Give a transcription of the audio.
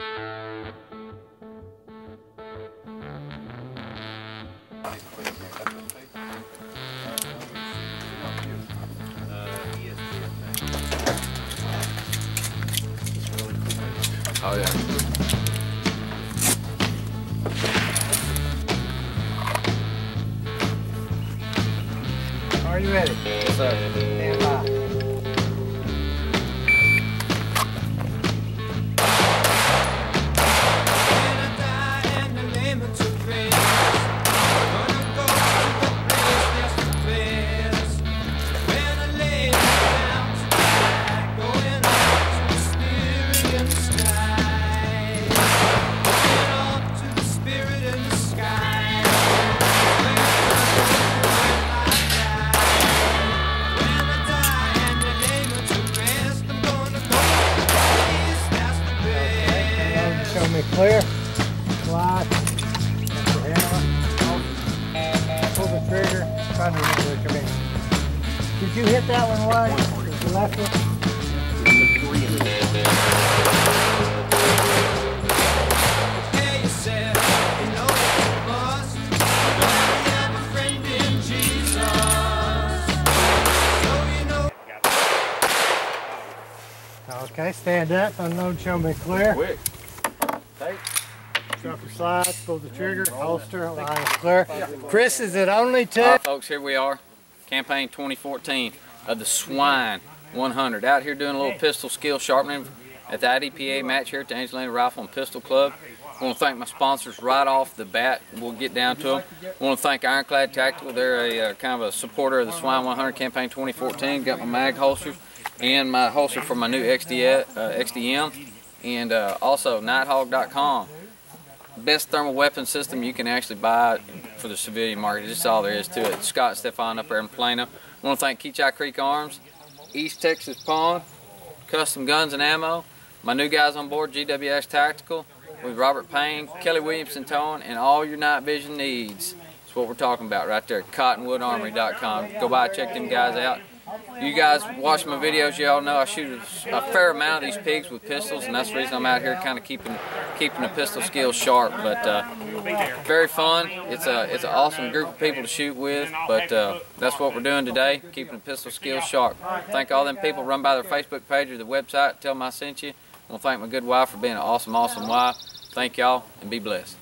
Oh yeah. Are you ready? Yes, sir. Clear. Slide. That's the hammer. Pull the trigger. Try to remember to come in. Did you hit that one right? The left one? Okay, stand up. Unknown, show me clear. Quick. Take. Drop your slide, pull the trigger, holster, line is clear. Chris, is it only two? All right, folks, here we are. Campaign 2014 of the Swine 100. Out here doing a little pistol skill sharpening at the IDPA match here at the Angelina Rifle and Pistol Club. I want to thank my sponsors right off the bat. We'll get down to them. I want to thank Ironclad Tactical. They're a uh, kind of a supporter of the Swine 100 Campaign 2014. Got my mag holsters and my holster for my new XD, uh, XDM. And uh, also Nighthawk.com best thermal weapon system you can actually buy for the civilian market. That's all there is to it. Scott Stefan up there in Plano. I want to thank Keachai Creek Arms, East Texas Pawn, Custom Guns and Ammo, my new guys on board, GWS Tactical, with Robert Payne, Kelly Williamson Towing, and all your night vision needs. That's what we're talking about right there. CottonwoodArmory.com. Go by, check them guys out. You guys watch my videos, y'all know I shoot a, fair amount of these pigs with pistols, and that's the reason I'm out here kind of keeping keeping the pistol skills sharp. But uh, very fun. It's a it's an awesome group of people to shoot with. But uh, that's what we're doing today, keeping the pistol skills sharp. Thank all them people. Run by their Facebook page or the website. Tell them I sent you. I want to thank my good wife for being an awesome, awesome wife. Thank y'all, and be blessed.